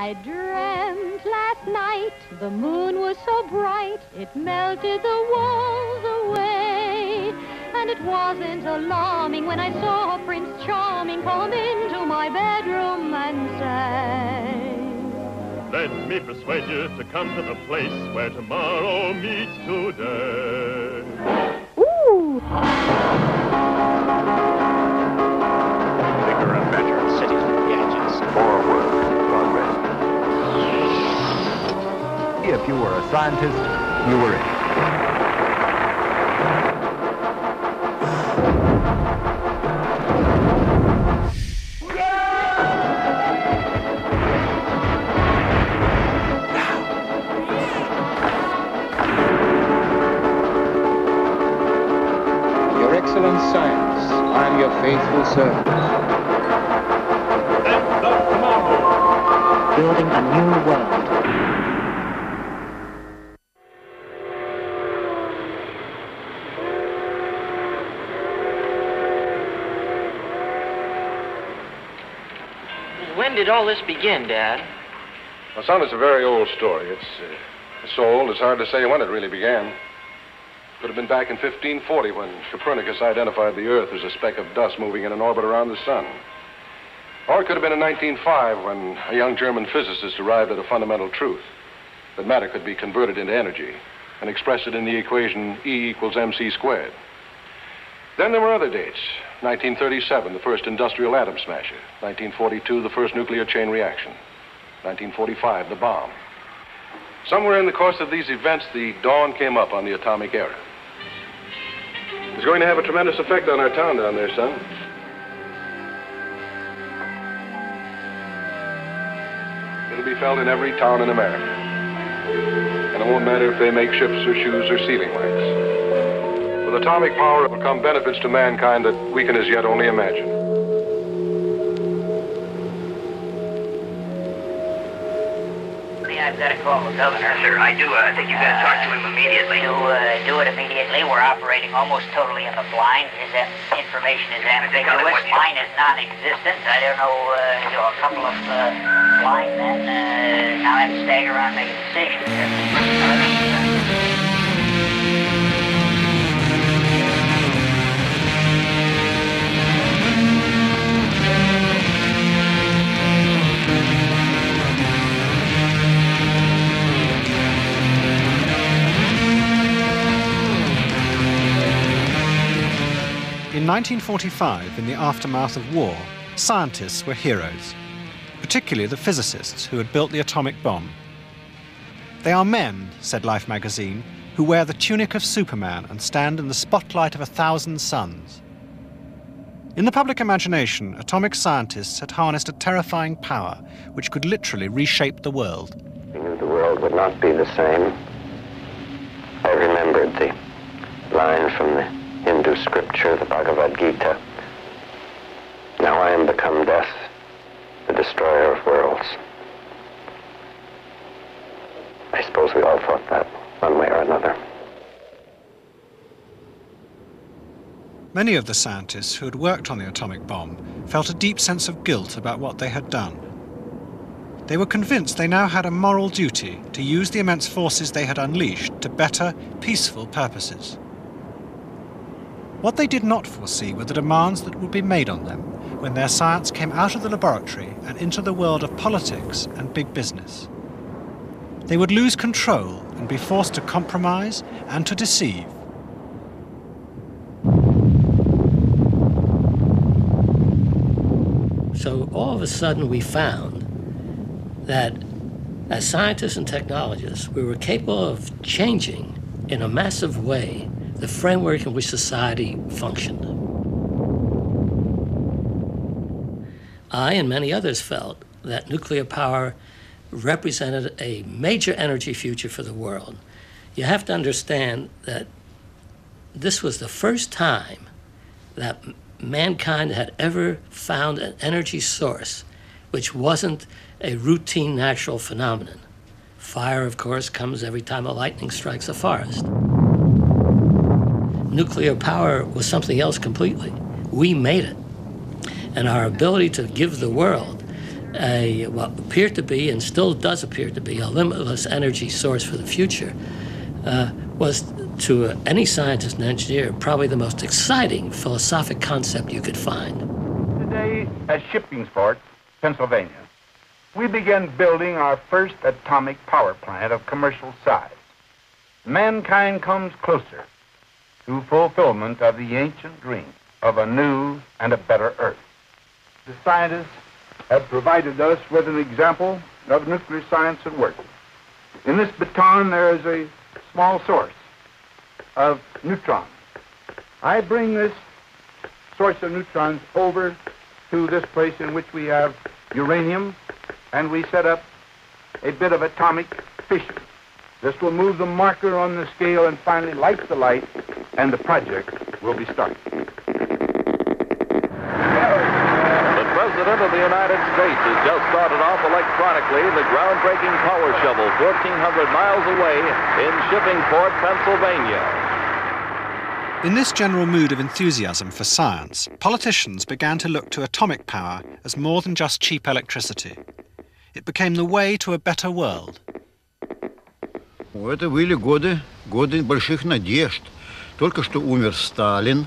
I dreamt last night the moon was so bright it melted the walls away. And it wasn't alarming when I saw Prince Charming come into my bedroom and say, Let me persuade you to come to the place where tomorrow meets today. Ooh! Bigger and better cities with gadgets. More If you were a scientist, you were in. Your excellent science, I am your faithful servant. That's the tomorrow. building a new world. Did all this begin, Dad? Well, son, it's a very old story. It's, uh, it's so old it's hard to say when it really began. Could have been back in 1540 when Copernicus identified the Earth as a speck of dust moving in an orbit around the sun. Or it could have been in 1905 when a young German physicist arrived at a fundamental truth that matter could be converted into energy and expressed it in the equation E equals mc squared. Then there were other dates. 1937, the first industrial atom smasher. 1942, the first nuclear chain reaction. 1945, the bomb. Somewhere in the course of these events, the dawn came up on the atomic era. It's going to have a tremendous effect on our town down there, son. It'll be felt in every town in America. And it won't matter if they make ships or shoes or sealing wax. With atomic power will come benefits to mankind that we can as yet only imagine. I've got to call the governor. Sir, I do. Uh, I think you've got to talk to him immediately. Do, uh, do it immediately. We're operating almost totally in the blind. His uh, information is ambiguous. Mine is non-existent. I don't know. Uh, you know, a couple of uh, blind men uh, now have to stagger around and make a decision. In 1945, in the aftermath of war, scientists were heroes, particularly the physicists who had built the atomic bomb. They are men, said Life magazine, who wear the tunic of Superman and stand in the spotlight of a thousand suns. In the public imagination, atomic scientists had harnessed a terrifying power which could literally reshape the world. We knew the world would not be the same. I remembered the line from the Hindu scripture, the Bhagavad Gita. Now I am become death, the destroyer of worlds. I suppose we all thought that, one way or another. Many of the scientists who had worked on the atomic bomb felt a deep sense of guilt about what they had done. They were convinced they now had a moral duty to use the immense forces they had unleashed to better, peaceful purposes. What they did not foresee were the demands that would be made on them when their science came out of the laboratory and into the world of politics and big business. They would lose control and be forced to compromise and to deceive. So all of a sudden, we found that as scientists and technologists, we were capable of changing in a massive way the framework in which society functioned. I and many others felt that nuclear power represented a major energy future for the world. You have to understand that this was the first time that mankind had ever found an energy source which wasn't a routine natural phenomenon. Fire, of course, comes every time a lightning strikes a forest. Nuclear power was something else completely. We made it. And our ability to give the world a what appeared to be and still does appear to be a limitless energy source for the future uh, was to uh, any scientist and engineer probably the most exciting philosophic concept you could find. Today, at Shippingport, Pennsylvania, we began building our first atomic power plant of commercial size. Mankind comes closer to fulfillment of the ancient dream of a new and a better Earth. The scientists have provided us with an example of nuclear science at work. In this baton, there is a small source of neutrons. I bring this source of neutrons over to this place in which we have uranium, and we set up a bit of atomic fission. This will move the marker on the scale and finally light the light, and the project will be started. The President of the United States has just started off electronically the groundbreaking power shovel 1,400 miles away in Shippingport, Pennsylvania. In this general mood of enthusiasm for science, politicians began to look to atomic power as more than just cheap electricity. It became the way to a better world. Это были годы, годы больших надежд. Только что умер Сталин,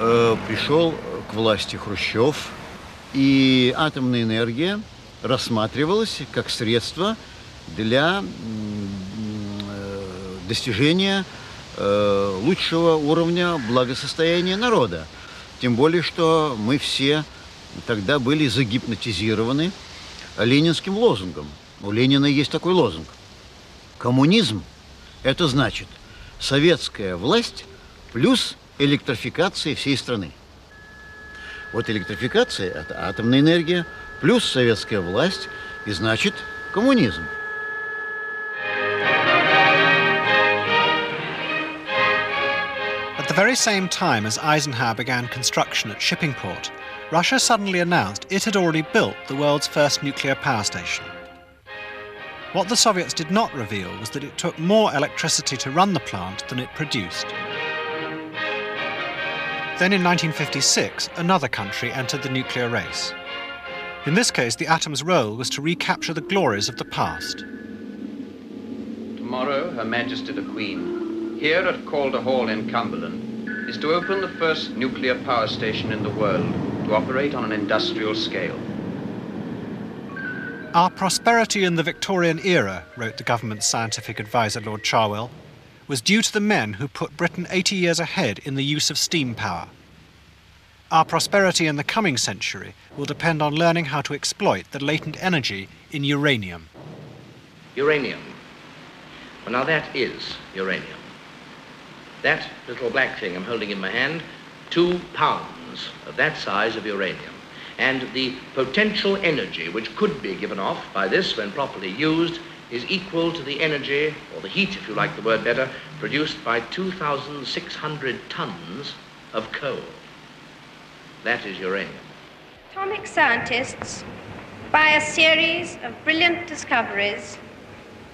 э, пришел к власти Хрущев, и атомная энергия рассматривалась как средство для достижения лучшего уровня благосостояния народа. Тем более, что мы все тогда были загипнотизированы ленинским лозунгом. У Ленина есть такой лозунг. Коммунизм – это значит советская власть плюс электрификация всей страны. Вот электрификация – это атомная энергия, плюс советская власть, и значит коммунизм. At the very same time as Eisenhower began construction at Shippingport, Russia suddenly announced it had already built the world's first nuclear power station. What the Soviets did not reveal was that it took more electricity to run the plant than it produced. Then in 1956, another country entered the nuclear race. In this case, the atom's role was to recapture the glories of the past. Tomorrow, Her Majesty the Queen, here at Calder Hall in Cumberland, is to open the first nuclear power station in the world to operate on an industrial scale. Our prosperity in the Victorian era, wrote the government's scientific advisor Lord Cherwell, was due to the men who put Britain 80 years ahead in the use of steam power. Our prosperity in the coming century will depend on learning how to exploit the latent energy in uranium. Uranium. Well, now that is uranium. That little black thing I'm holding in my hand, two pounds of that size of uranium. And the potential energy which could be given off by this when properly used is equal to the energy, or the heat, if you like the word better, produced by 2,600 tons of coal. That is uranium. Atomic scientists, by a series of brilliant discoveries,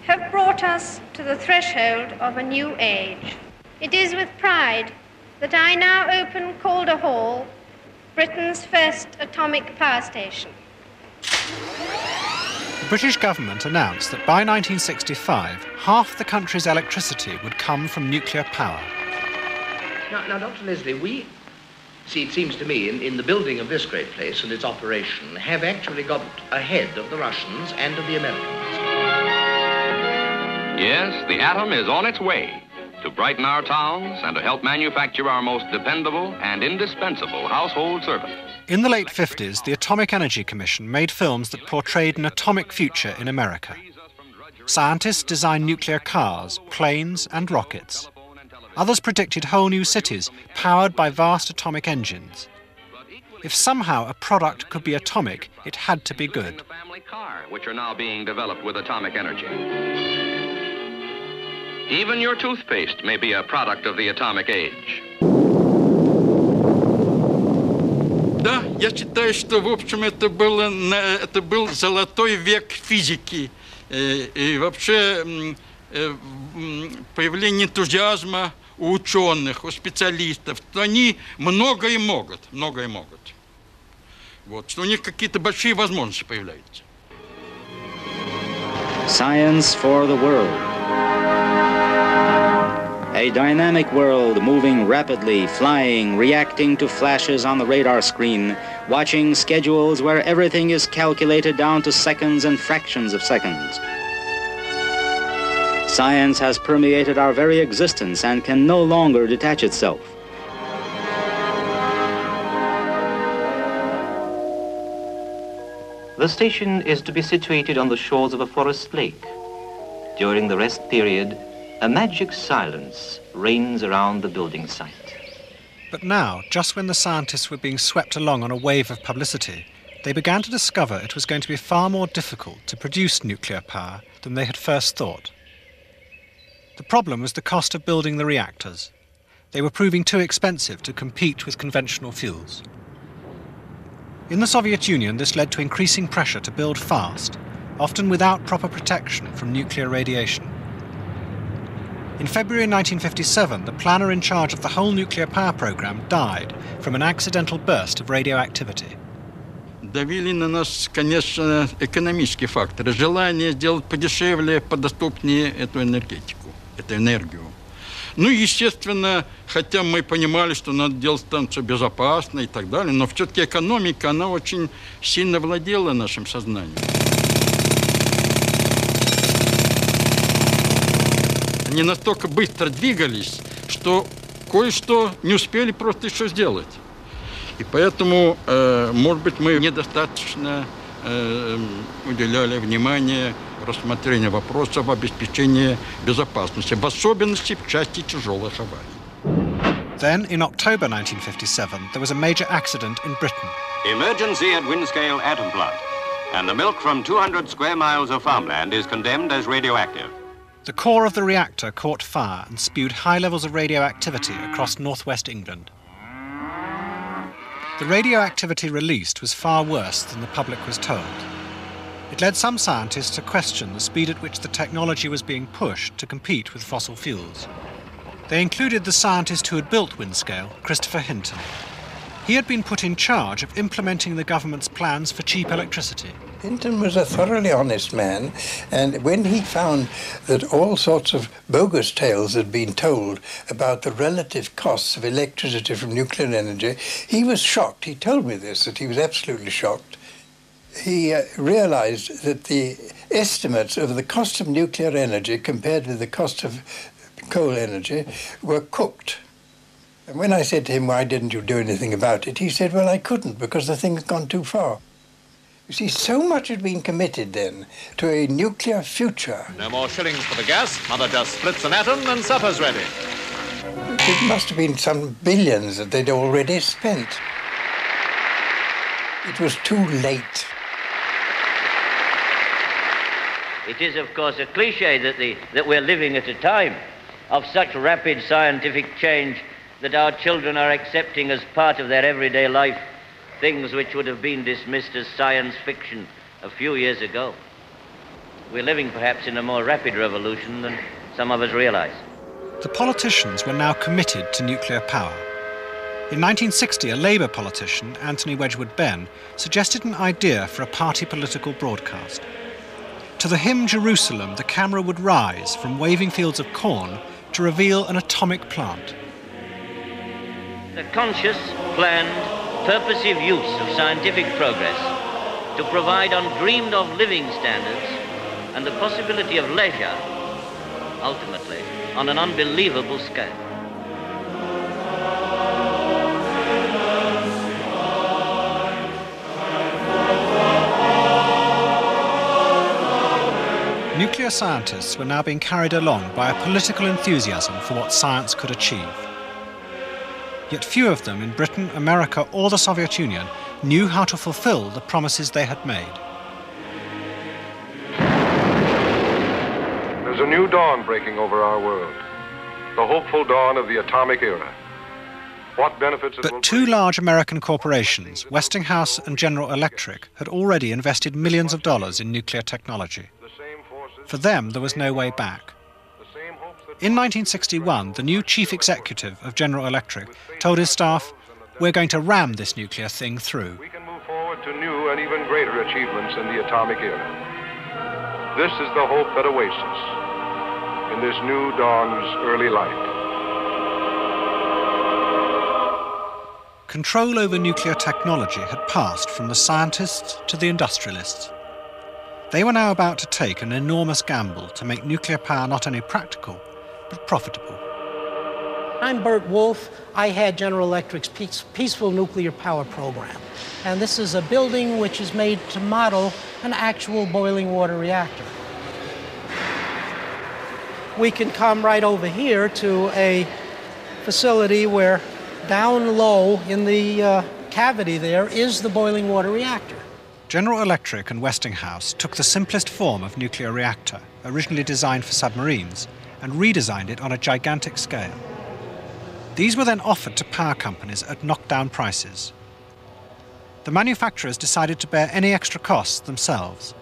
have brought us to the threshold of a new age. It is with pride that I now open Calder Hall, Britain's first atomic power station. The British government announced that by 1965, half the country's electricity would come from nuclear power. Now, now Dr. Leslie, we, see, it seems to me, in, in the building of this great place and its operation, have actually got ahead of the Russians and of the Americans. Yes, the atom is on its way to brighten our towns and to help manufacture our most dependable and indispensable household servant. In the late 50s, the Atomic Energy Commission made films that portrayed an atomic future in America. Scientists designed nuclear cars, planes, and rockets. Others predicted whole new cities powered by vast atomic engines. If somehow a product could be atomic, it had to be good. Family car, which are now being developed with atomic energy. Even your toothpaste may be a product of the atomic age. Да, я считаю, что, в общем, это, было, это был золотой век физики. И вообще появление энтузиазма у ученых, у специалистов, то они многое могут, многое могут. Вот, что у них какие-то большие возможности появляются. Science for the world. A dynamic world moving rapidly, flying, reacting to flashes on the radar screen, watching schedules where everything is calculated down to seconds and fractions of seconds. Science has permeated our very existence and can no longer detach itself. The station is to be situated on the shores of a forest lake. During the rest period, a magic silence reigns around the building site. But now, just when the scientists were being swept along on a wave of publicity, they began to discover it was going to be far more difficult to produce nuclear power than they had first thought. The problem was the cost of building the reactors. They were proving too expensive to compete with conventional fuels. In the Soviet Union, this led to increasing pressure to build fast, often without proper protection from nuclear radiation. In February 1957, the planner in charge of the whole nuclear power program died from an accidental burst of radioactivity. Давили на нас, конечно, экономические факторы. Желание сделать подешевле, подоступнее эту энергетику, эту энергию. Ну, естественно, хотя мы понимали, что надо делать станцию безопасно и так далее, но все-таки экономика, она очень сильно владела нашим сознанием. Они настолько быстро двигались, что кое-что не успели просто еще сделать. И поэтому, э, может быть, мы недостаточно э, уделяли внимание рассмотрению вопросов обеспечения безопасности, в особенности в части тяжелых аварий. Then, in October 1957, there was a major accident in Britain. Emergency at Windscale Atom Plant. And the milk from 200 square miles of farmland is condemned as radioactive. The core of the reactor caught fire and spewed high levels of radioactivity across northwest England. The radioactivity released was far worse than the public was told. It led some scientists to question the speed at which the technology was being pushed to compete with fossil fuels. They included the scientist who had built Windscale, Christopher Hinton. He had been put in charge of implementing the government's plans for cheap electricity. Hinton was a thoroughly honest man, and when he found that all sorts of bogus tales had been told about the relative costs of electricity from nuclear energy, he was shocked. He told me this, that he was absolutely shocked. He uh, realized that the estimates of the cost of nuclear energy compared with the cost of coal energy were cooked. And when I said to him, why didn't you do anything about it? He said, well, I couldn't because the thing had gone too far. You see, so much had been committed then to a nuclear future. No more shillings for the gas. Mother just splits an atom and supper's ready. It must have been some billions that they'd already spent. It was too late. It is, of course, a cliche that, the, that we're living at a time of such rapid scientific change that our children are accepting as part of their everyday life things which would have been dismissed as science fiction a few years ago. We're living perhaps in a more rapid revolution than some of us realize. The politicians were now committed to nuclear power. In 1960, a Labour politician, Anthony Wedgwood Benn, suggested an idea for a party political broadcast. To the hymn Jerusalem, the camera would rise from waving fields of corn to reveal an atomic plant. The conscious, planned, purposive use of scientific progress to provide undreamed of living standards and the possibility of leisure, ultimately, on an unbelievable scale. Nuclear scientists were now being carried along by a political enthusiasm for what science could achieve. Yet few of them in Britain, America, or the Soviet Union knew how to fulfill the promises they had made. There's a new dawn breaking over our world. The hopeful dawn of the atomic era. What benefits it But two large American corporations, Westinghouse and General Electric, had already invested millions of dollars in nuclear technology. For them, there was no way back. In 1961, the new chief executive of General Electric told his staff, We're going to ram this nuclear thing through. We can move forward to new and even greater achievements in the atomic era. This is the hope that awaits us in this new dawn's early light. Control over nuclear technology had passed from the scientists to the industrialists. They were now about to take an enormous gamble to make nuclear power not only practical, but profitable. I'm Bert Wolfe. I had General Electric's Peace, Peaceful Nuclear Power Program. And this is a building which is made to model an actual boiling water reactor. We can come right over here to a facility where down low in the uh, cavity there is the boiling water reactor. General Electric and Westinghouse took the simplest form of nuclear reactor, originally designed for submarines, and redesigned it on a gigantic scale. These were then offered to power companies at knockdown prices. The manufacturers decided to bear any extra costs themselves.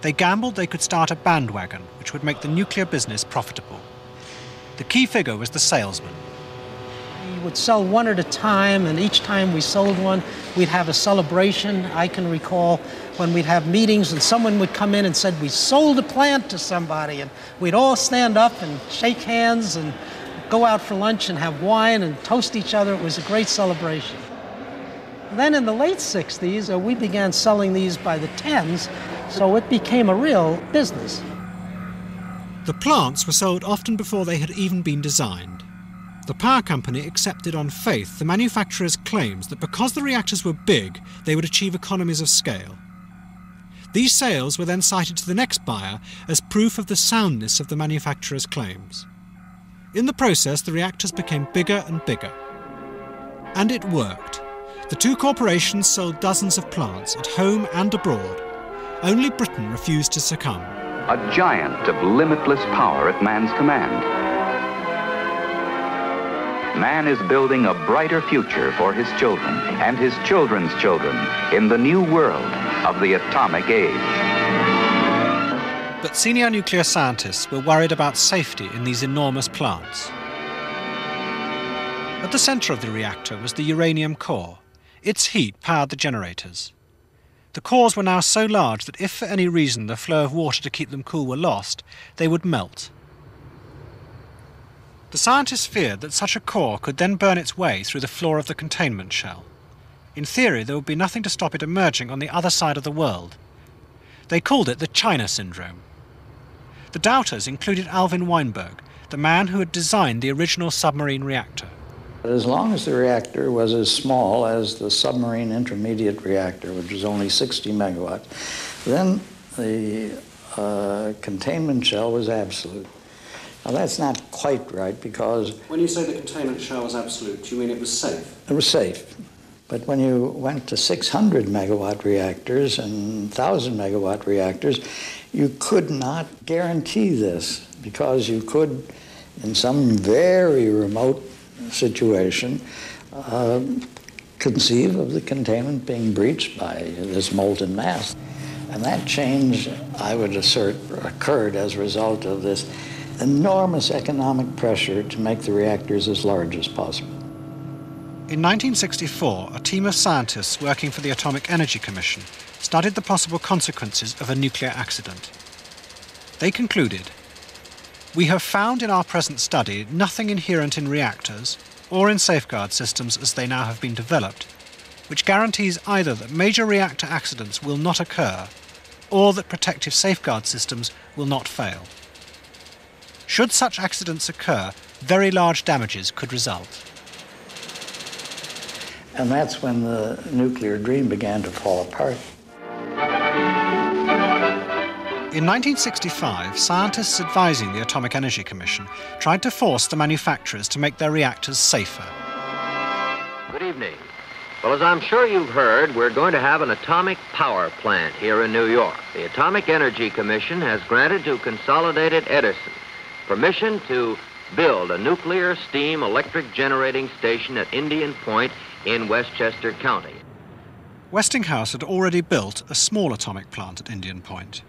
They gambled they could start a bandwagon which would make the nuclear business profitable. The key figure was the salesman. We would sell one at a time, and each time we sold one, we'd have a celebration. I can recall when we'd have meetings and someone would come in and said, we sold a plant to somebody, and we'd all stand up and shake hands and go out for lunch and have wine and toast each other. It was a great celebration. Then in the late 60s, uh, we began selling these by the tens, so it became a real business. The plants were sold often before they had even been designed. The power company accepted on faith the manufacturer's claims that because the reactors were big, they would achieve economies of scale. These sales were then cited to the next buyer as proof of the soundness of the manufacturer's claims. In the process, the reactors became bigger and bigger. And it worked. The two corporations sold dozens of plants at home and abroad. Only Britain refused to succumb. A giant of limitless power at man's command. Man is building a brighter future for his children and his children's children in the new world of the atomic age. But senior nuclear scientists were worried about safety in these enormous plants. At the center of the reactor was the uranium core. Its heat powered the generators. The cores were now so large that if for any reason the flow of water to keep them cool were lost, they would melt. The scientists feared that such a core could then burn its way through the floor of the containment shell. In theory, there would be nothing to stop it emerging on the other side of the world. They called it the China Syndrome. The doubters included Alvin Weinberg, the man who had designed the original submarine reactor. But as long as the reactor was as small as the submarine intermediate reactor, which was only 60 megawatts, then the uh, containment shell was absolute. Now, that's not quite right because. When you say the containment shell was absolute, do you mean it was safe? It was safe. But when you went to 600 megawatt reactors and 1,000 megawatt reactors, you could not guarantee this because you could, in some very remote situation, uh, conceive of the containment being breached by this molten mass. And that change, I would assert, occurred as a result of this enormous economic pressure to make the reactors as large as possible. In 1964, a team of scientists working for the Atomic Energy Commission studied the possible consequences of a nuclear accident. They concluded We have found in our present study nothing inherent in reactors or in safeguard systems as they now have been developed, which guarantees either that major reactor accidents will not occur or that protective safeguard systems will not fail. Should such accidents occur, very large damages could result. And that's when the nuclear dream began to fall apart. In 1965, scientists advising the Atomic Energy Commission tried to force the manufacturers to make their reactors safer. Good evening. Well, as I'm sure you've heard, we're going to have an atomic power plant here in New York. The Atomic Energy Commission has granted to Consolidated Edison permission to build a nuclear steam electric generating station at Indian Point in Westchester County. Westinghouse had already built a small atomic plant at Indian Point.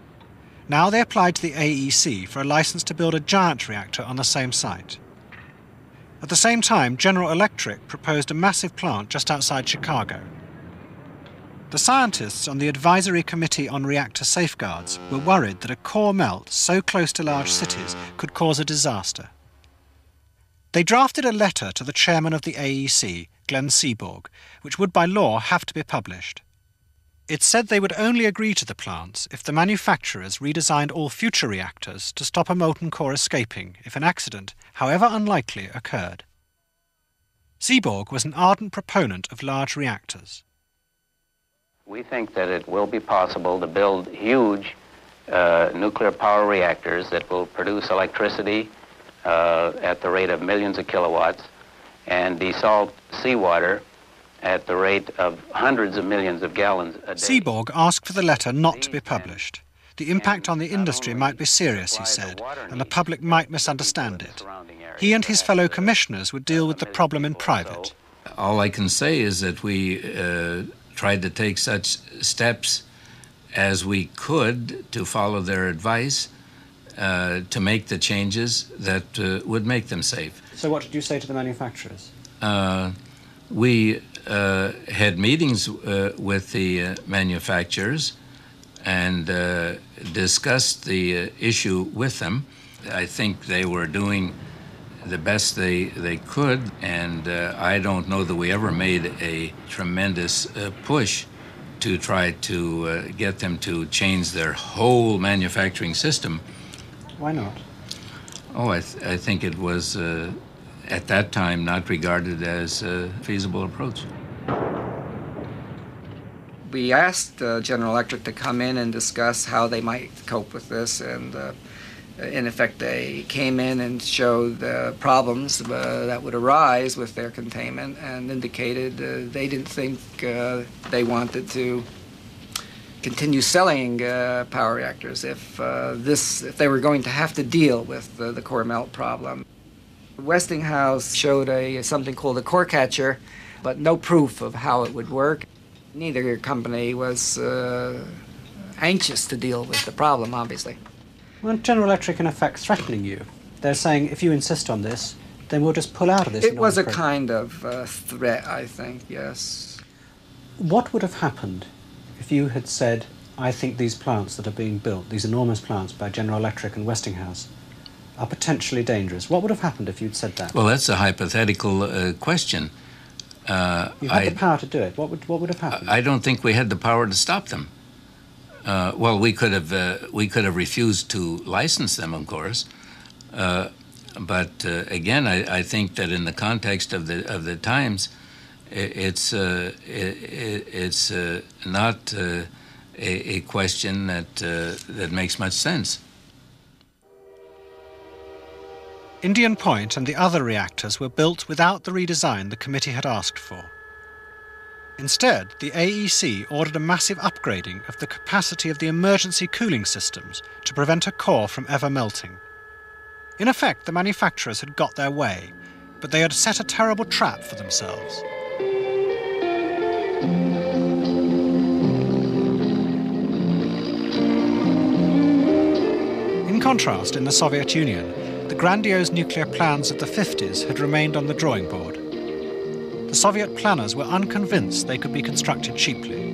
Now they applied to the AEC for a license to build a giant reactor on the same site. At the same time, General Electric proposed a massive plant just outside Chicago. The scientists on the Advisory Committee on Reactor Safeguards were worried that a core melt so close to large cities could cause a disaster. They drafted a letter to the chairman of the AEC, Glenn Seaborg, which would by law have to be published. It said they would only agree to the plants if the manufacturers redesigned all future reactors to stop a molten core escaping if an accident, however unlikely, occurred. Seaborg was an ardent proponent of large reactors. We think that it will be possible to build huge uh, nuclear power reactors that will produce electricity uh, at the rate of millions of kilowatts and desalt seawater at the rate of hundreds of millions of gallons a day. Seaborg asked for the letter not to be published. The impact on the industry might be serious, he said, and the public might misunderstand it. He and his fellow commissioners would deal with the problem in private. All I can say is that we uh, tried to take such steps as we could to follow their advice uh, to make the changes that uh, would make them safe. So, what did you say to the manufacturers? Uh, we uh, had meetings uh, with the uh, manufacturers and discussed the issue with them. I think they were doing the best they, they could, and I don't know that we ever made a tremendous push to try to get them to change their whole manufacturing system. Why not? Oh, I, th- I think it was uh, at that time not regarded as a feasible approach. We asked uh, General Electric to come in and discuss how they might cope with this, and uh, in effect, they came in and showed the problems uh, that would arise with their containment and indicated uh, they didn't think uh, they wanted to continue selling uh, power reactors if uh, this if they were going to have to deal with the core melt problem. Westinghouse showed a something called a core catcher, but no proof of how it would work. Neither company was uh, anxious to deal with the problem, obviously. Weren't General Electric in effect threatening you? They're saying if you insist on this, then we'll just pull out of this. It was a kind of uh, threat, I think. Yes. What would have happened if you had said, I think these plants that are being built, these enormous plants by General Electric and Westinghouse, are potentially dangerous. What would have happened if you'd said that? Well, that's a hypothetical uh, question. Uh, you had I, the power to do it. What would what would have happened? I don't think we had the power to stop them. Uh, well, we could have uh, we could have refused to license them, of course. Uh, but uh, again, I, I, think that in the context of the of the times, it's uh, it, it's uh, not uh, a, a, question that uh, that makes much sense. Indian Point and the other reactors were built without the redesign the committee had asked for. Instead, the AEC ordered a massive upgrading of the capacity of the emergency cooling systems to prevent a core from ever melting. In effect, the manufacturers had got their way, but they had set a terrible trap for themselves. In contrast, in the Soviet Union, the grandiose nuclear plans of the 50s had remained on the drawing board. The Soviet planners were unconvinced they could be constructed cheaply.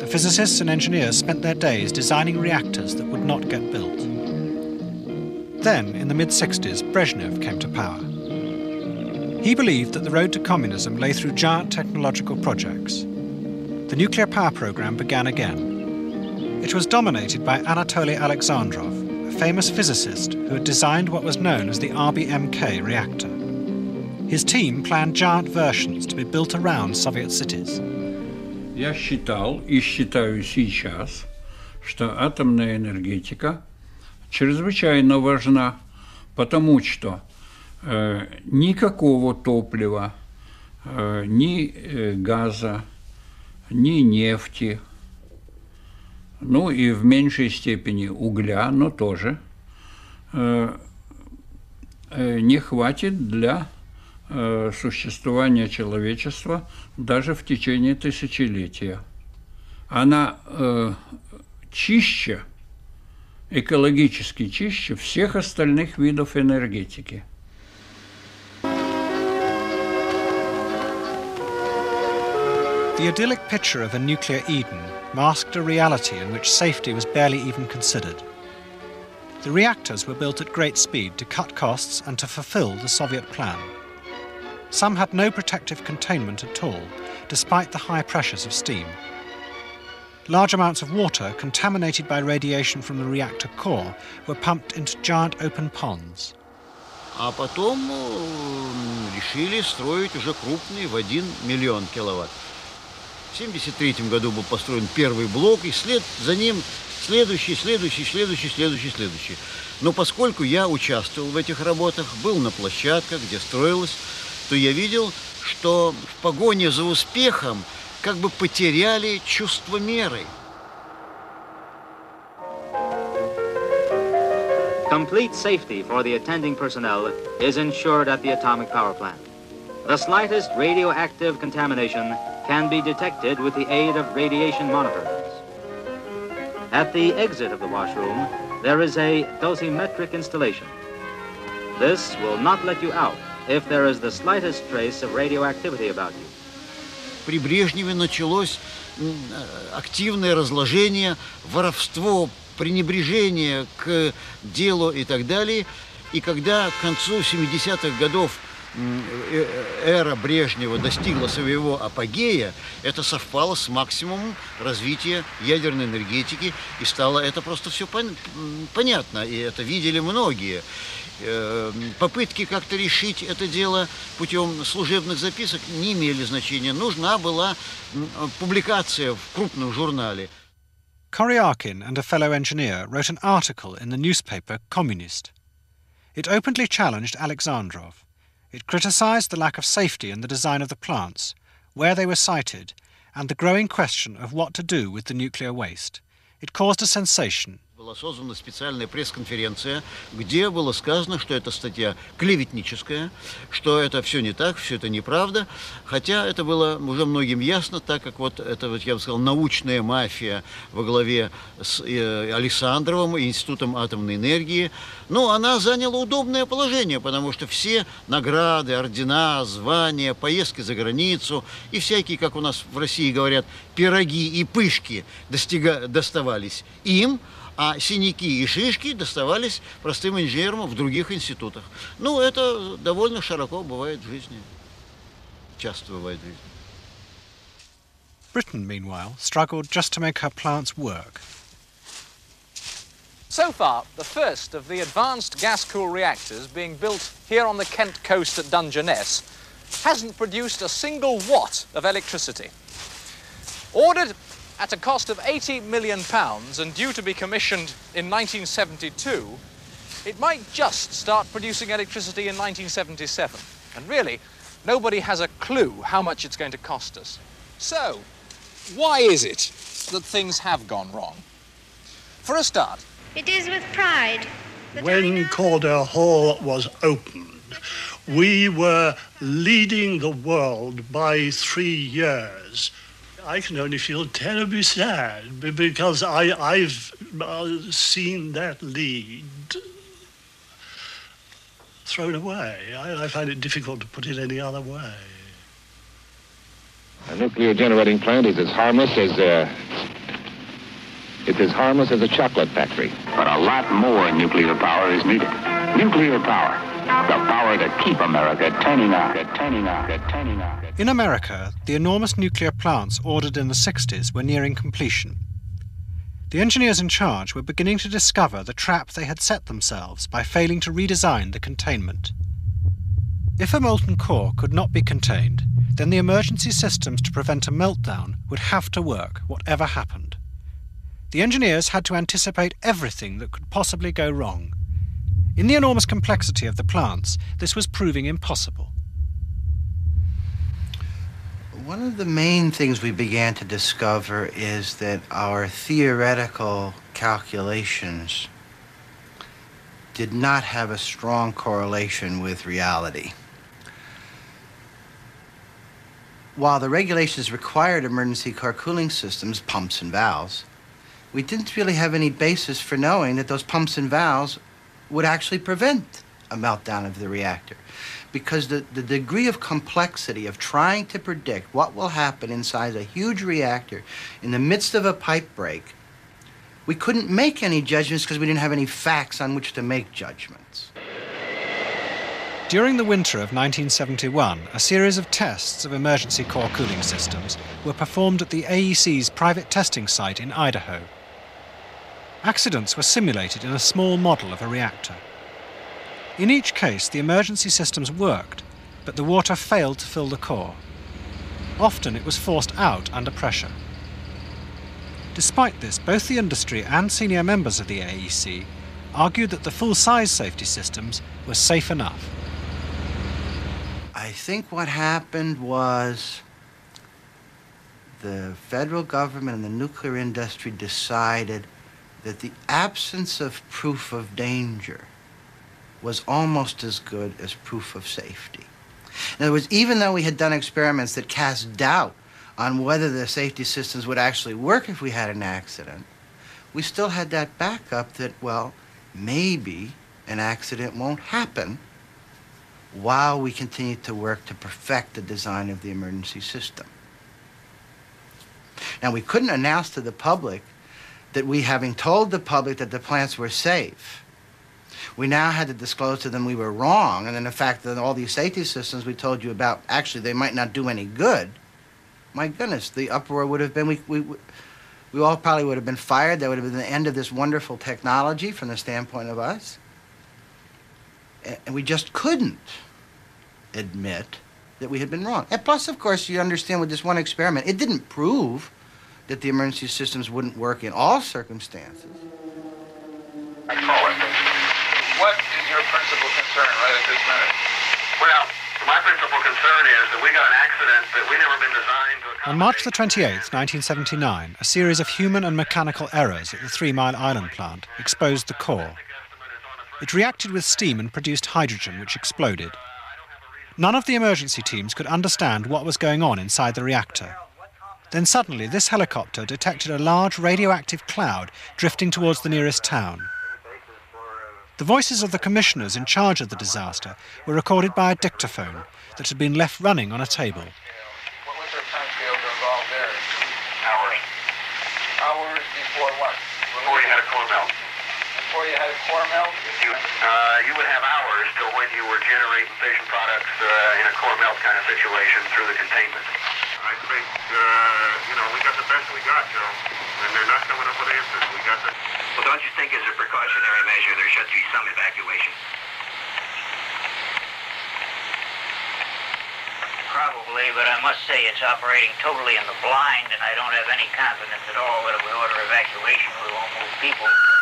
The physicists and engineers spent their days designing reactors that would not get built. Then, in the mid 60s, Brezhnev came to power. He believed that the road to communism lay through giant technological projects. The nuclear power program began again. It was dominated by Anatoly Alexandrov, a famous physicist who had designed what was known as the RBMK reactor. His team planned giant versions to be built around Soviet cities. Я считал и считаю сейчас, что атомная энергетика чрезвычайно важна, потому что Э, никакого топлива, э, ни э, газа, ни нефти, ну и в меньшей степени угля, но тоже не хватит для существования человечества даже в течение тысячелетия. Она чище, экологически чище всех остальных видов энергетики – The idyllic picture of a nuclear Eden masked a reality in which safety was barely even considered. The reactors were built at great speed to cut costs and to fulfill the Soviet plan. Some had no protective containment at all, despite the high pressures of steam. Large amounts of water, contaminated by radiation from the reactor core, were pumped into giant open ponds. А потом решили строить уже крупные в 1 миллион киловатт. В 1973 году был построен первый блок, и след за ним следующий, следующий, следующий, следующий, следующий. Но поскольку я участвовал в этих работах, был на площадках, где строилось, то я видел, что в погоне за успехом как бы потеряли чувство меры. Complete safety for the attending personnel is ensured at the atomic power plant. The slightest radioactive contamination can be detected with the aid of radiation monitors. At the exit of the washroom, there is a dosimetric installation. This will not let you out if there is the slightest trace of radioactivity about you. При Брежневе началось активное разложение, воровство, пренебрежение к делу и так далее. И когда к концу 70-х годов эра Брежнева достигла своего апогея, это совпало с максимумом развития ядерной энергетики, и стало это просто все пон понятно, и это видели многие. Попытки как-то решить это дело путем служебных записок не имели значения. Нужна была публикация в крупном журнале. Koryakhin and a fellow engineer wrote an article in the newspaper Communist. It openly challenged Alexandrov. It criticized the lack of safety in the design of the plants, where they were sited, and the growing question of what to do with the nuclear waste. It caused a sensation Была создана специальная пресс-конференция, где было сказано, что эта статья клеветническая, что это все не так, все это неправда, хотя это было уже многим ясно, так как вот это, вот, я бы сказал, научная мафия во главе с э, Александровым и Институтом атомной энергии, но она заняла удобное положение, потому что все награды, ордена, звания, поездки за границу и всякие, как у нас в России говорят, пироги и пышки достига, доставались им, а синяки и шишки доставались простым инженерам в других институтах. Ну, это довольно широко бывает в жизни. Часто бывает в жизни. Britain, meanwhile, struggled just to make her plants work. So far, the first of the advanced gas-cooled reactors being built here on the Kent coast at Dungeness hasn't produced a single watt of electricity. Ordered at a cost of 80 million pounds and due to be commissioned in 1972, it might just start producing electricity in 1977. And really, nobody has a clue how much it's going to cost us. So, why is it that things have gone wrong? For a start, It is with pride. When Calder Hall was opened, we were leading the world by three years. I can only feel terribly sad because I, I've uh, seen that lead thrown away. I, I find it difficult to put it any other way. A nuclear generating plant is as harmless as it's as harmless as a chocolate factory. But a lot more nuclear power is needed. Nuclear power. Power to keep America turning on, turning on, turning on. In America, the enormous nuclear plants ordered in the 60s were nearing completion. The engineers in charge were beginning to discover the trap they had set themselves by failing to redesign the containment. If a molten core could not be contained, then the emergency systems to prevent a meltdown would have to work, whatever happened. The engineers had to anticipate everything that could possibly go wrong. In the enormous complexity of the plants, this was proving impossible. One of the main things we began to discover is that our theoretical calculations did not have a strong correlation with reality. While the regulations required emergency core cooling systems, pumps and valves, we didn't really have any basis for knowing that those pumps and valves would actually prevent a meltdown of the reactor. because the, the degree of complexity of trying to predict what will happen inside a huge reactor in the midst of a pipe break, we couldn't make any judgments because we didn't have any facts on which to make judgments. During the winter of 1971, a series of tests of emergency core cooling systems were performed at the AEC's private testing site in Idaho. Accidents were simulated in a small model of a reactor. In each case, the emergency systems worked, but the water failed to fill the core. Often it was forced out under pressure. Despite this, both the industry and senior members of the AEC argued that the full-size safety systems were safe enough. I think what happened was the federal government and the nuclear industry decided that the absence of proof of danger was almost as good as proof of safety. In other words, even though we had done experiments that cast doubt on whether the safety systems would actually work if we had an accident, we still had that backup that, well, maybe an accident won't happen while we continue to work to perfect the design of the emergency system. Now, we couldn't announce to the public that we, having told the public that the plants were safe, we now had to disclose to them we were wrong, and then the fact that all these safety systems we told you about, actually, they might not do any good. My goodness, the uproar would have been, we, we, we all probably would have been fired. That would have been the end of this wonderful technology from the standpoint of us. And we just couldn't admit that we had been wrong. And plus, of course, you understand with this one experiment, it didn't prove that the emergency systems wouldn't work in all circumstances. What is your principal concern right at this minute? Well, my principal concern is that we got an accident that we never been designed to On March the 28th, 1979, a series of human and mechanical errors at the Three Mile Island plant exposed the core. It reacted with steam and produced hydrogen, which exploded. None of the emergency teams could understand what was going on inside the reactor. Then suddenly, this helicopter detected a large radioactive cloud drifting towards the nearest town. The voices of the commissioners in charge of the disaster were recorded by a dictaphone that had been left running on a table. What was their time scale involved there? Hours. Hours before what? Before you had a core melt. Before you had a core melt? You, uh, you would have hours till when you were generating fission products uh, in a core melt kind of situation through the containment. I think, uh, you know, we got the best we got, Joe. And they're not coming up with answers. We got the... Well, don't you think as a precautionary measure there should be some evacuation? Probably, but I must say it's operating totally in the blind, and I don't have any confidence at all that if we order evacuation, we won't move people from a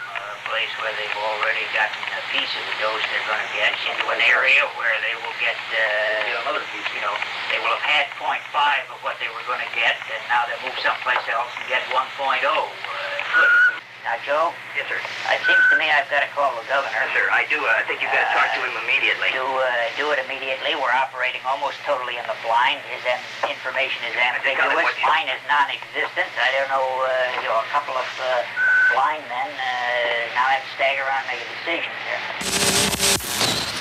place where they've already gotten a piece of the dose they're going to get into an area where they will get, uh, another piece. You know, they will have had 0.5 of what they were going to get, and now they move someplace else and get 1.0. Uh. Now, Joe? Yes, sir. It seems to me I've got to call the governor. Yes, sir. I do. Uh, I think you've got to talk to him immediately. Do, uh, do it immediately. We're operating almost totally in the blind. His um, information is ambiguous. Mine is non-existent. I don't know, uh, you know, a couple of uh, blind men uh, now have to stagger around and make a decision here.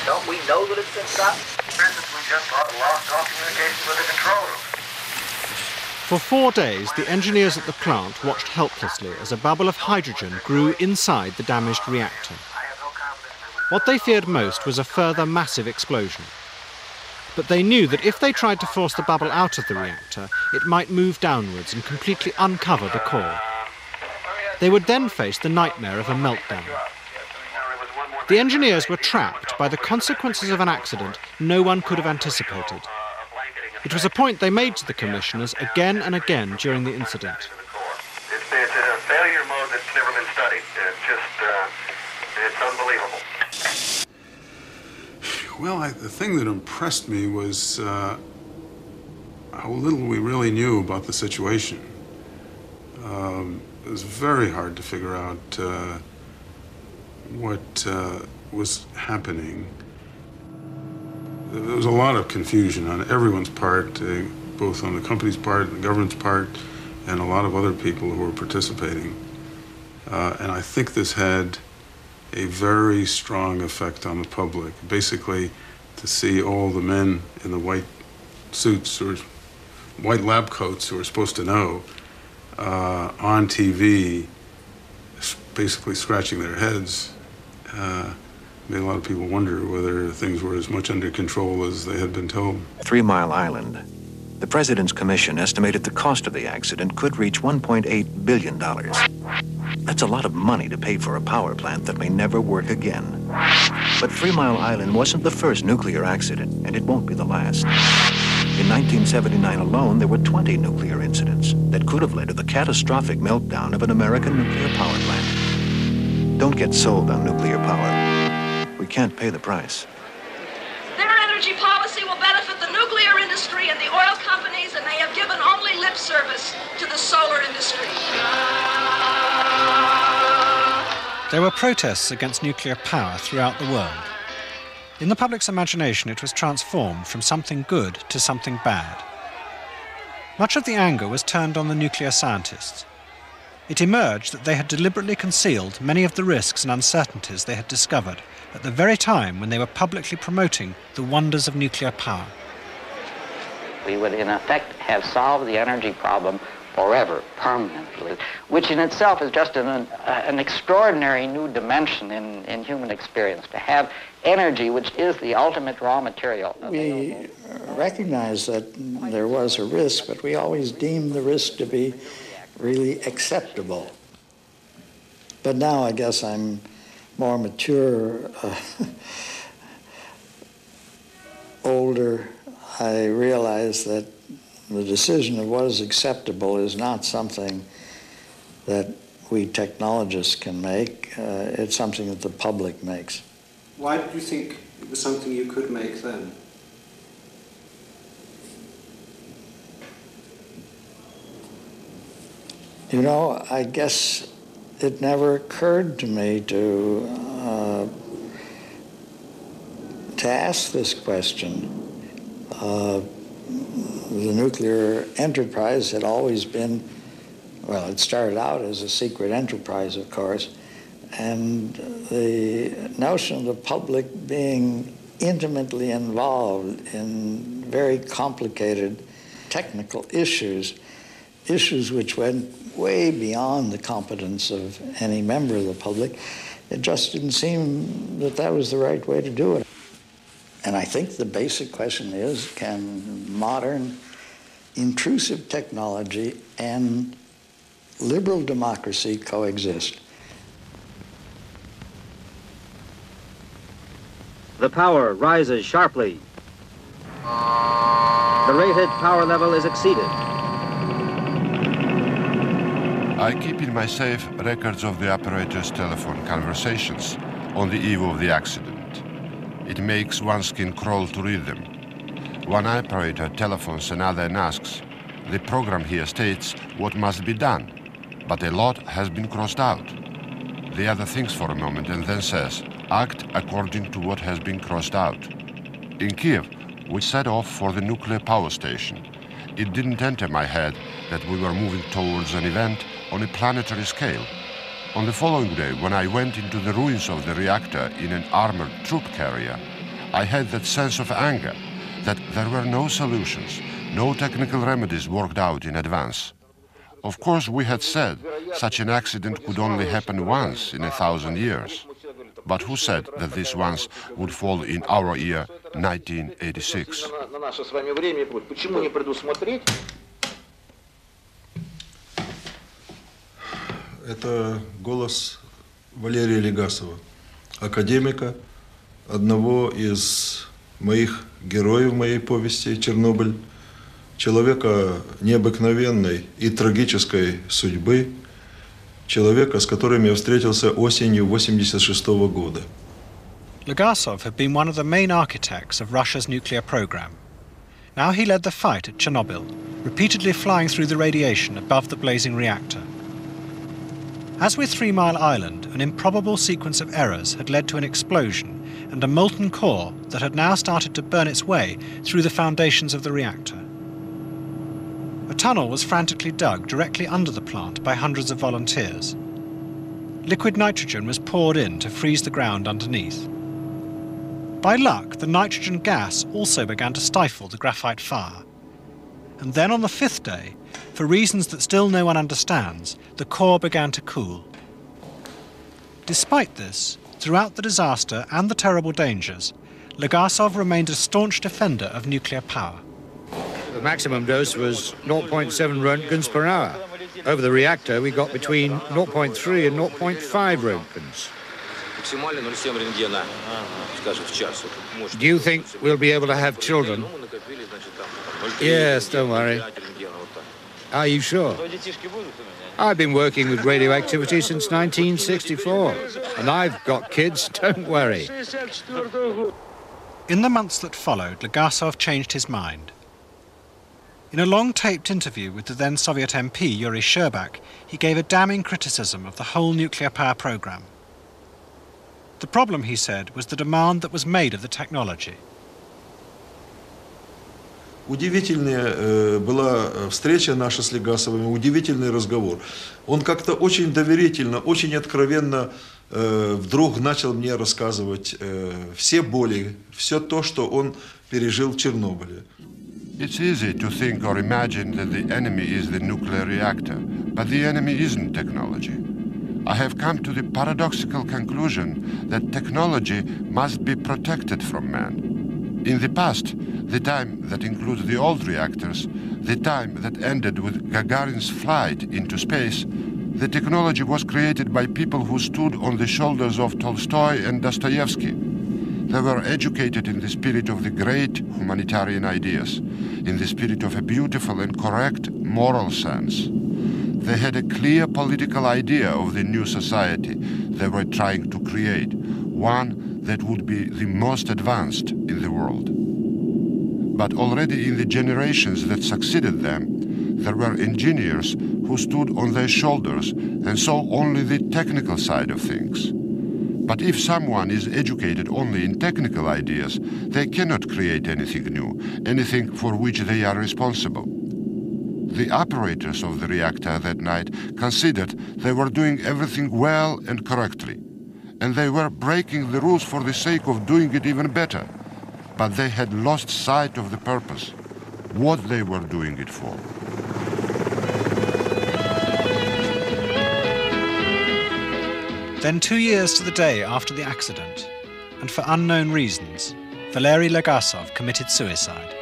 Don't we know that it's been stopped? We just lost all communication with the control room. For four days, the engineers at the plant watched helplessly as a bubble of hydrogen grew inside the damaged reactor. What they feared most was a further massive explosion. But they knew that if they tried to force the bubble out of the reactor, it might move downwards and completely uncover the core. They would then face the nightmare of a meltdown. The engineers were trapped by the consequences of an accident no one could have anticipated. It was a point they made to the commissioners again and again during the incident. It's, it's a failure mode that's never been studied. It's just, uh, it's unbelievable. Well, I, the thing that impressed me was uh, how little we really knew about the situation. Um, it was very hard to figure out uh, what uh, was happening. There was a lot of confusion on everyone's part, uh, both on the company's part, the government's part, and a lot of other people who were participating. Uh, and I think this had a very strong effect on the public. Basically, to see all the men in the white suits or white lab coats who are supposed to know uh, on TV, basically scratching their heads, uh, made a lot of people wonder whether things were as much under control as they had been told. Three Mile Island. The President's Commission estimated the cost of the accident could reach $1.8 billion. That's a lot of money to pay for a power plant that may never work again. But Three Mile Island wasn't the first nuclear accident, and it won't be the last. In 1979 alone, there were 20 nuclear incidents that could have led to the catastrophic meltdown of an American nuclear power plant. Don't get sold on nuclear power. We can't pay the price. Their energy policy will benefit the nuclear industry and the oil companies, and they have given only lip service to the solar industry. There were protests against nuclear power throughout the world. In the public's imagination, it was transformed from something good to something bad. Much of the anger was turned on the nuclear scientists. It emerged that they had deliberately concealed many of the risks and uncertainties they had discovered at the very time when they were publicly promoting the wonders of nuclear power. We would, in effect, have solved the energy problem forever, permanently, which in itself is just an, uh, an extraordinary new dimension in, in human experience, to have energy, which is the ultimate raw material. We recognize that there was a risk, but we always deemed the risk to be really acceptable. But now I guess I'm more mature, uh, older. I realize that the decision of what is acceptable is not something that we technologists can make. Uh, it's something that the public makes. Why did you think it was something you could make then? You know, I guess it never occurred to me to uh, to ask this question. Uh, the nuclear enterprise had always been, well, it started out as a secret enterprise, of course, and the notion of the public being intimately involved in very complicated technical issues, issues which went way beyond the competence of any member of the public, it just didn't seem that that was the right way to do it. And I think the basic question is can modern intrusive technology and liberal democracy coexist? The power rises sharply. The rated power level is exceeded. I keep in my safe records of the operator's telephone conversations on the eve of the accident. It makes one's skin crawl to read them. One operator telephones another and asks, the program here states what must be done, but a lot has been crossed out. The other thinks for a moment and then says, act according to what has been crossed out. In Kiev, we set off for the nuclear power station. It didn't enter my head that we were moving towards an event on a planetary scale. On the following day, when I went into the ruins of the reactor in an armored troop carrier, I had that sense of anger that there were no solutions, no technical remedies worked out in advance. Of course, we had said such an accident could only happen once in a thousand years. But who said that this once would fall in our year 1986? Это голос Валерия Легасова, академика, одного из моих героев моей повести «Чернобыль», человека необыкновенной и трагической судьбы, человека, с которым я встретился осенью 86 -го года. Legasov had been one of the main architects of Russia's nuclear program. Now he led the fight at Chernobyl, repeatedly flying through the radiation above the blazing reactor. As with Three Mile Island, an improbable sequence of errors had led to an explosion and a molten core that had now started to burn its way through the foundations of the reactor. A tunnel was frantically dug directly under the plant by hundreds of volunteers. Liquid nitrogen was poured in to freeze the ground underneath. By luck, the nitrogen gas also began to stifle the graphite fire. And then on the fifth day, for reasons that still no one understands, the core began to cool. Despite this, throughout the disaster and the terrible dangers, Legasov remained a staunch defender of nuclear power. The maximum dose was 0.7 roentgens per hour. Over the reactor, we got between 0.3 and 0.5 roentgens. Do you think we'll be able to have children? Yes, don't worry. Are you sure? I've been working with radioactivity since 1964, and I've got kids, don't worry. In the months that followed, Legasov changed his mind. In a long taped interview with the then Soviet MP Yuri Shcherbak, he gave a damning criticism of the whole nuclear power program. The problem, he said, was the demand that was made of the technology. Удивительная э, была встреча наша с Легасовым, удивительный разговор. Он как-то очень доверительно, очень откровенно э, вдруг начал мне рассказывать э, все боли, все то, что он пережил в Чернобыле. It's easy to think or imagine that the enemy is the nuclear reactor, but the enemy isn't technology. I have come to the paradoxical conclusion that technology must be protected from man. In the past, the time that includes the old reactors, the time that ended with Gagarin's flight into space, the technology was created by people who stood on the shoulders of Tolstoy and Dostoevsky. They were educated in the spirit of the great humanitarian ideas, in the spirit of a beautiful and correct moral sense. They had a clear political idea of the new society they were trying to create, one that would be the most advanced in the world. But already in the generations that succeeded them, there were engineers who stood on their shoulders and saw only the technical side of things. But if someone is educated only in technical ideas, they cannot create anything new, anything for which they are responsible. The operators of the reactor that night considered they were doing everything well and correctly, and they were breaking the rules for the sake of doing it even better. But they had lost sight of the purpose, what they were doing it for. Then, two years to the day after the accident, and for unknown reasons, Valery Legasov committed suicide.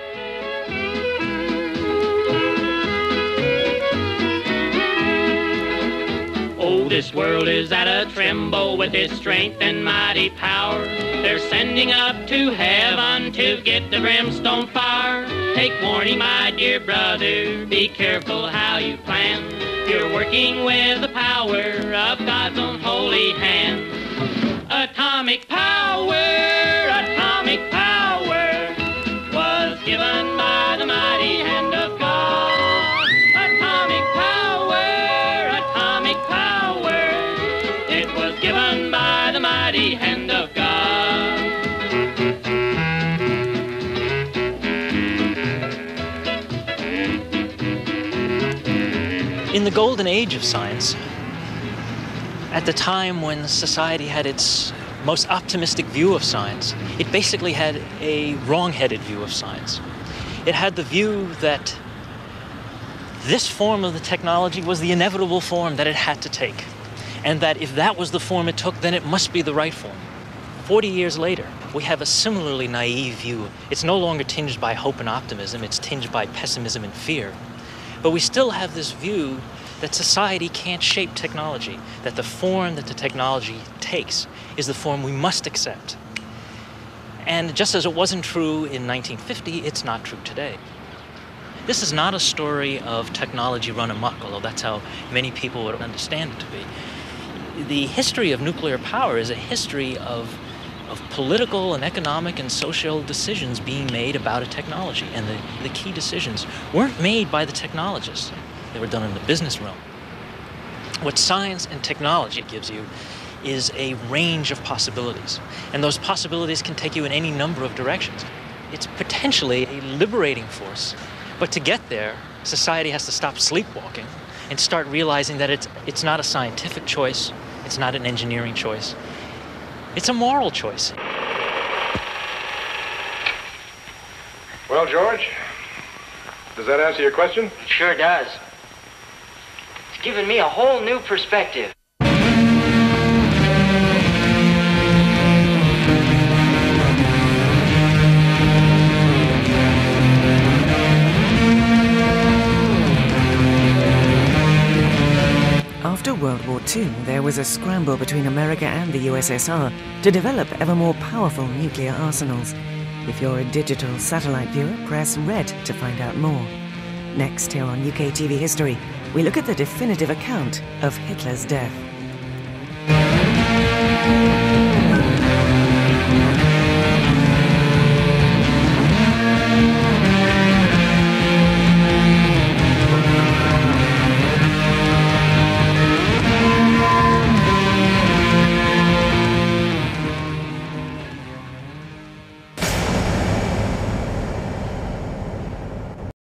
This world is at a tremble with its strength and mighty power. They're sending up to heaven to get the brimstone fire. Take warning, my dear brother, be careful how you plan. You're working with the power of God's own holy hand. Atomic power, golden age of science, at the time when society had its most optimistic view of science, it basically had a wrong headed view of science. It had the view that this form of the technology was the inevitable form that it had to take, and that if that was the form it took, then it must be the right form. 40 years later, we have a similarly naive view. It's no longer tinged by hope and optimism, it's tinged by pessimism and fear. But we still have this view that society can't shape technology, that the form that the technology takes is the form we must accept. And just as it wasn't true in 1950, it's not true today. This is not a story of technology run amok, although that's how many people would understand it to be. The history of nuclear power is a history of, of political and economic and social decisions being made about a technology. And the, the key decisions weren't made by the technologists, they were done in the business realm. What science and technology gives you is a range of possibilities, and those possibilities can take you in any number of directions. It's potentially a liberating force, but to get there, society has to stop sleepwalking and start realizing that it's, it's not a scientific choice, it's not an engineering choice, it's a moral choice. Well, George, does that answer your question? It sure does. Given me a whole new perspective. After World War II, there was a scramble between America and the USSR to develop ever more powerful nuclear arsenals. If you're a digital satellite viewer, press red to find out more. Next, here on UK TV History, we look at the definitive account of Hitler's death.